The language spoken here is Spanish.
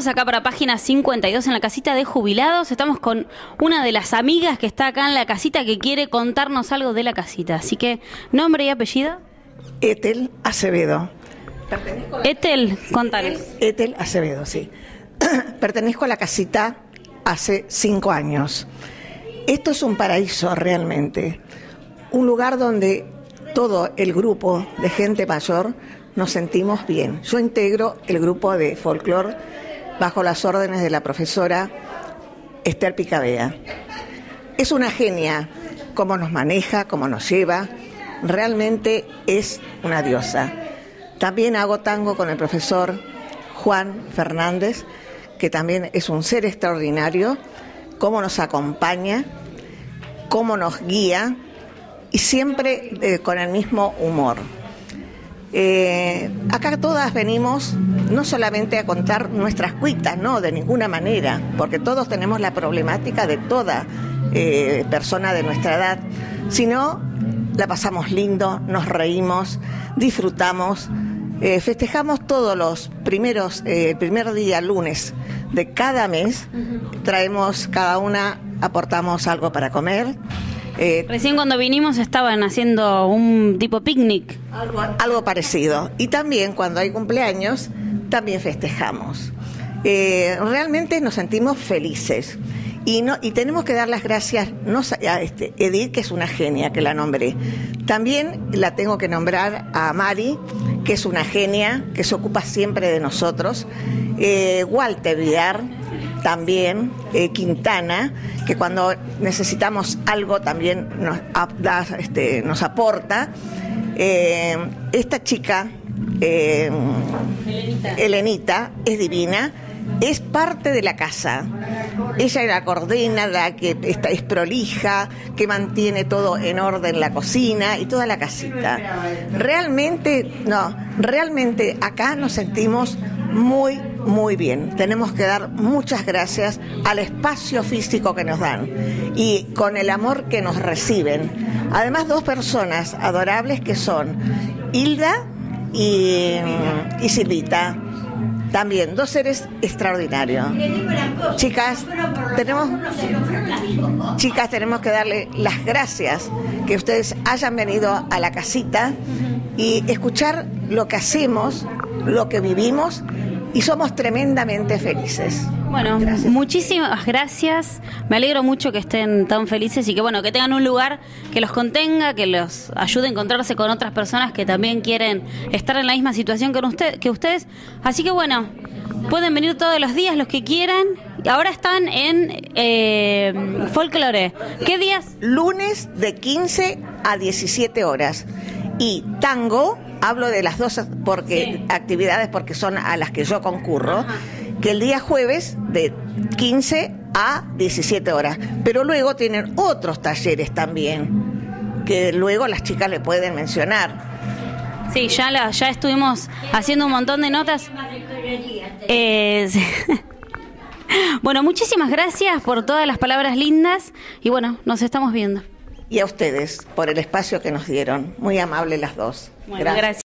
Estamos acá para página 52 en la casita de jubilados. Estamos con una de las amigas que está acá en la casita que quiere contarnos algo de la casita. Así que, nombre y apellido. Etel Acevedo. Etel, contanos. Etel Acevedo, sí. Pertenezco a la casita hace cinco años. Esto es un paraíso realmente. Un lugar donde todo el grupo de gente mayor nos sentimos bien. Yo integro el grupo de folclore bajo las órdenes de la profesora Esther Picabea. Es una genia, cómo nos maneja, cómo nos lleva, realmente es una diosa. También hago tango con el profesor Juan Fernández, que también es un ser extraordinario, cómo nos acompaña, cómo nos guía y siempre eh, con el mismo humor. Eh, acá todas venimos no solamente a contar nuestras cuitas, no, de ninguna manera, porque todos tenemos la problemática de toda eh, persona de nuestra edad, sino la pasamos lindo, nos reímos, disfrutamos, eh, festejamos todos los primeros, el primer día lunes de cada mes, traemos cada una, aportamos algo para comer eh, Recién cuando vinimos estaban haciendo un tipo picnic. Algo, parecido. Y también cuando hay cumpleaños, también festejamos. Eh, realmente nos sentimos felices. Y, no, y tenemos que dar las gracias no, a este, Edith, que es una genia, que la nombré. También la tengo que nombrar a Mari, que es una genia, que se ocupa siempre de nosotros. Eh, Walter Vidar, también, eh, Quintana, que cuando necesitamos algo también nos, este, nos aporta. Eh, esta chica, eh, Elenita. es divina, es parte de la casa. Ella la coordina, la que está, es prolija, que mantiene todo en orden la cocina y toda la casita. Realmente, no, realmente acá nos sentimos muy, muy bien. Tenemos que dar muchas gracias al espacio físico que nos dan y con el amor que nos reciben. Además, dos personas adorables que son Hilda y, y Silvita. También, dos seres extraordinarios. Chicas, tenemos, chicas, tenemos que darle las gracias que ustedes hayan venido a la casita y escuchar lo que hacemos, lo que vivimos y somos tremendamente felices. Bueno, muchísimas gracias. Me alegro mucho que estén tan felices y que bueno, que tengan un lugar que los contenga, que los ayude a encontrarse con otras personas que también quieren estar en la misma situación que, usted, que ustedes. Así que bueno, pueden venir todos los días los que quieran. Ahora están en eh, Folklore. ¿Qué días? Lunes de 15 a 17 horas. Y tango hablo de las dos porque actividades porque son a las que yo concurro, que el día jueves de 15 a 17 horas, pero luego tienen otros talleres también que luego las chicas le pueden mencionar. Sí, ya la, ya estuvimos haciendo un montón de notas. Eh, bueno, muchísimas gracias por todas las palabras lindas y bueno, nos estamos viendo y a ustedes por el espacio que nos dieron. Muy amables las dos. gracias.